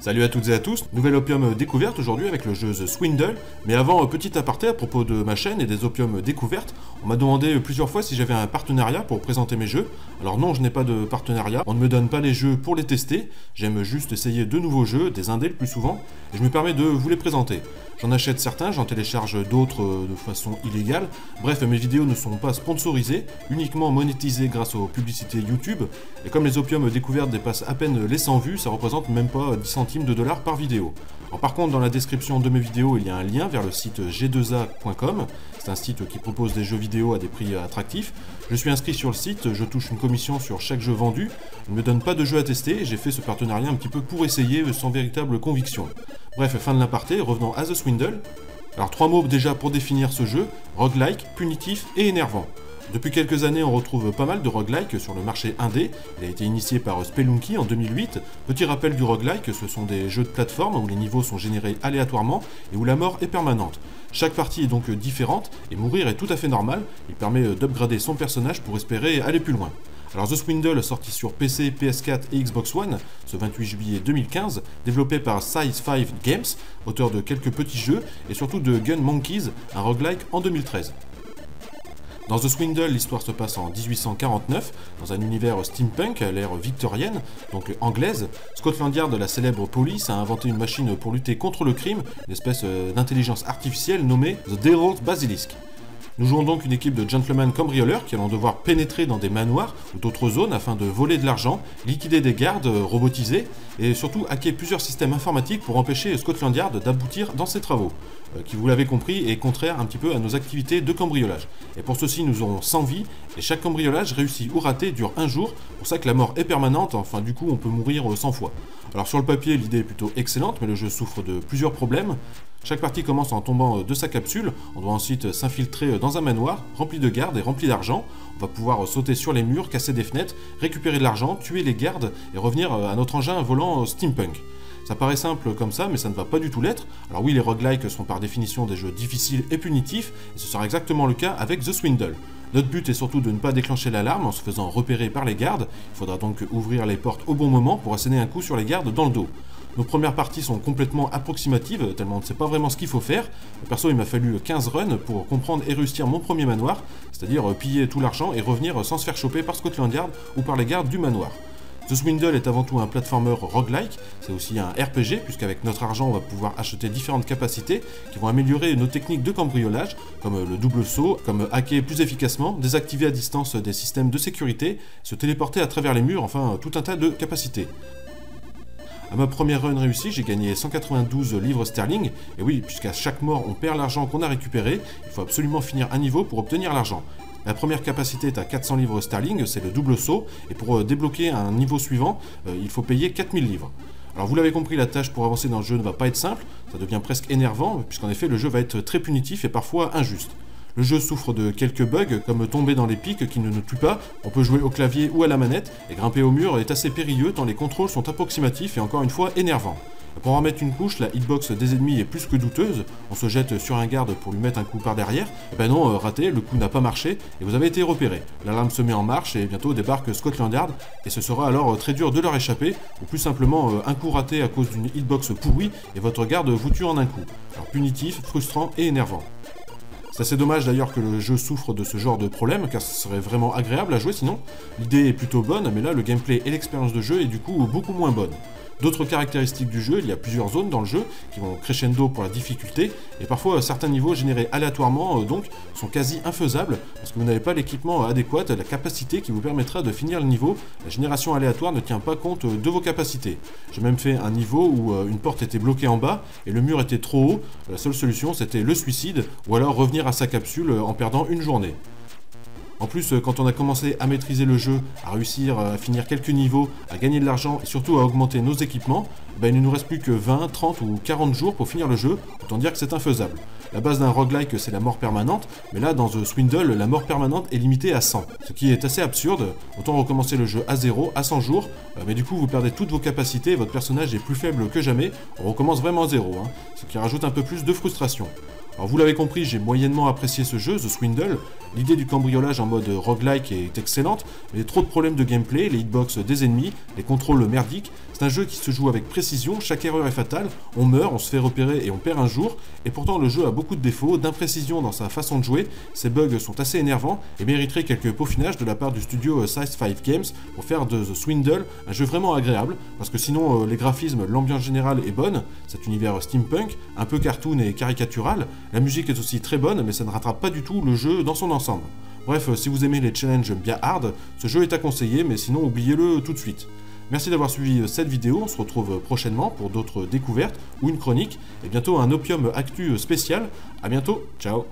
Salut à toutes et à tous, nouvel opium découverte aujourd'hui avec le jeu The Swindle. Mais avant, petit aparté à propos de ma chaîne et des opiums découvertes, on m'a demandé plusieurs fois si j'avais un partenariat pour présenter mes jeux. Alors non, je n'ai pas de partenariat, on ne me donne pas les jeux pour les tester, j'aime juste essayer de nouveaux jeux, des indés le plus souvent, et je me permets de vous les présenter. J'en achète certains, j'en télécharge d'autres euh, de façon illégale. Bref, mes vidéos ne sont pas sponsorisées, uniquement monétisées grâce aux publicités YouTube. Et comme les opiums découvertes dépassent à peine les 100 vues, ça représente même pas 10 centimes de dollars par vidéo. par contre, dans la description de mes vidéos, il y a un lien vers le site g2a.com. C'est un site qui propose des jeux vidéo à des prix attractifs. Je suis inscrit sur le site, je touche une commission sur chaque jeu vendu. Il ne me donne pas de jeu à tester, j'ai fait ce partenariat un petit peu pour essayer sans véritable conviction. Bref, fin de l'aparté, revenons à The Swindle. Alors trois mots déjà pour définir ce jeu, roguelike, punitif et énervant. Depuis quelques années, on retrouve pas mal de roguelike sur le marché indé. Il a été initié par Spelunky en 2008. Petit rappel du roguelike, ce sont des jeux de plateforme où les niveaux sont générés aléatoirement et où la mort est permanente. Chaque partie est donc différente et mourir est tout à fait normal. Il permet d'upgrader son personnage pour espérer aller plus loin. Alors The Swindle, sorti sur PC, PS4 et Xbox One ce 28 juillet 2015, développé par Size 5 Games, auteur de quelques petits jeux et surtout de Gun Monkeys, un roguelike en 2013. Dans The Swindle, l'histoire se passe en 1849, dans un univers steampunk à l'ère victorienne, donc anglaise. Scotland Yard, la célèbre police, a inventé une machine pour lutter contre le crime, une espèce euh, d'intelligence artificielle nommée The Deralt Basilisk. Nous jouons donc une équipe de gentlemen cambrioleurs qui allons devoir pénétrer dans des manoirs ou d'autres zones afin de voler de l'argent, liquider des gardes euh, robotisés et surtout hacker plusieurs systèmes informatiques pour empêcher Scotland Yard d'aboutir dans ses travaux, qui vous l'avez compris est contraire un petit peu à nos activités de cambriolage. Et pour ceci nous aurons 100 vies et chaque cambriolage réussi ou raté dure un jour, pour ça que la mort est permanente, enfin du coup on peut mourir 100 euh, fois. Alors sur le papier l'idée est plutôt excellente mais le jeu souffre de plusieurs problèmes. Chaque partie commence en tombant euh, de sa capsule, on doit ensuite s'infiltrer euh, dans un manoir rempli de gardes et rempli d'argent. On va pouvoir euh, sauter sur les murs, casser des fenêtres, récupérer de l'argent, tuer les gardes et revenir à notre engin volant steampunk. Ça paraît simple comme ça, mais ça ne va pas du tout l'être. Alors oui, les roguelikes sont par définition des jeux difficiles et punitifs, et ce sera exactement le cas avec The Swindle. Notre but est surtout de ne pas déclencher l'alarme en se faisant repérer par les gardes. Il faudra donc ouvrir les portes au bon moment pour asséner un coup sur les gardes dans le dos. Nos premières parties sont complètement approximatives, tellement on ne sait pas vraiment ce qu'il faut faire. Perso, il m'a fallu 15 runs pour comprendre et réussir mon premier manoir, c'est-à-dire euh, piller tout l'argent et revenir sans se faire choper par Scotland Yard ou par les gardes du manoir. The Swindle est avant tout un platformer roguelike, c'est aussi un RPG, puisqu'avec notre argent on va pouvoir acheter différentes capacités qui vont améliorer nos techniques de cambriolage, comme le double saut, comme hacker plus efficacement, désactiver à distance des systèmes de sécurité, se téléporter à travers les murs, enfin tout un tas de capacités. À ma première run réussie, j'ai gagné 192 livres sterling, et oui, puisqu'à chaque mort on perd l'argent qu'on a récupéré, il faut absolument finir un niveau pour obtenir l'argent. La première capacité est à 400 livres sterling, c'est le double saut, et pour euh, débloquer un niveau suivant, euh, il faut payer 4000 livres. Alors vous l'avez compris, la tâche pour avancer dans le jeu ne va pas être simple, ça devient presque énervant, puisqu'en effet le jeu va être très punitif et parfois injuste. Le jeu souffre de quelques bugs, comme tomber dans les pics qui ne nous tuent pas, on peut jouer au clavier ou à la manette, et grimper au mur est assez périlleux tant les contrôles sont approximatifs et encore une fois énervants. Pour en mettre une couche, la hitbox des ennemis est plus que douteuse. On se jette sur un garde pour lui mettre un coup par derrière. Eh ben non, euh, raté, le coup n'a pas marché et vous avez été repéré. L'alarme se met en marche et bientôt débarque Scotland Yard et ce sera alors euh, très dur de leur échapper ou plus simplement euh, un coup raté à cause d'une hitbox pourrie et votre garde vous tue en un coup. Alors punitif, frustrant et énervant. C'est assez dommage d'ailleurs que le jeu souffre de ce genre de problème, car ce serait vraiment agréable à jouer sinon. L'idée est plutôt bonne, mais là le gameplay et l'expérience de jeu est du coup beaucoup moins bonne. D'autres caractéristiques du jeu, il y a plusieurs zones dans le jeu qui vont crescendo pour la difficulté, et parfois certains niveaux générés aléatoirement euh, donc sont quasi infaisables parce que vous n'avez pas l'équipement adéquat, la capacité qui vous permettra de finir le niveau. La génération aléatoire ne tient pas compte euh, de vos capacités. J'ai même fait un niveau où euh, une porte était bloquée en bas et le mur était trop haut. La seule solution c'était le suicide ou alors revenir à sa capsule en perdant une journée. En plus, euh, quand on a commencé à maîtriser le jeu, à réussir à finir quelques niveaux, à gagner de l'argent et surtout à augmenter nos équipements, ben, il ne nous reste plus que 20, 30 ou 40 jours pour finir le jeu, autant dire que c'est infaisable. La base d'un roguelike c'est la mort permanente, mais là dans The Swindle, la mort permanente est limitée à 100, ce qui est assez absurde, autant recommencer le jeu à 0, à 100 jours, euh, mais du coup vous perdez toutes vos capacités, votre personnage est plus faible que jamais, on recommence vraiment à 0, hein, ce qui rajoute un peu plus de frustration. Alors vous l'avez compris, j'ai moyennement apprécié ce jeu, The Swindle. L'idée du cambriolage en mode roguelike est excellente, mais trop de problèmes de gameplay, les hitbox des ennemis, les contrôles merdiques. C'est un jeu qui se joue avec précision, chaque erreur est fatale, on meurt, on se fait repérer et on perd un jour, et pourtant le jeu a beaucoup de défauts, d'imprécision dans sa façon de jouer, ses bugs sont assez énervants et mériteraient quelques peaufinages de la part du studio Size 5 Games pour faire de The Swindle un jeu vraiment agréable, parce que sinon euh, les graphismes, l'ambiance générale est bonne, cet univers steampunk, un peu cartoon et caricatural, la musique est aussi très bonne, mais ça ne rattrape pas du tout le jeu dans son ensemble. Bref, euh, si vous aimez les challenges bien hard, ce jeu est à conseiller, mais sinon oubliez-le tout de suite. Merci d'avoir suivi euh, cette vidéo, on se retrouve prochainement pour d'autres découvertes ou une chronique, et bientôt un Opium Actu spécial. A bientôt, ciao